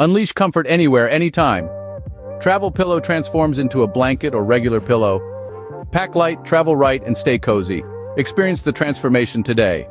Unleash comfort anywhere, anytime. Travel pillow transforms into a blanket or regular pillow. Pack light, travel right, and stay cozy. Experience the transformation today.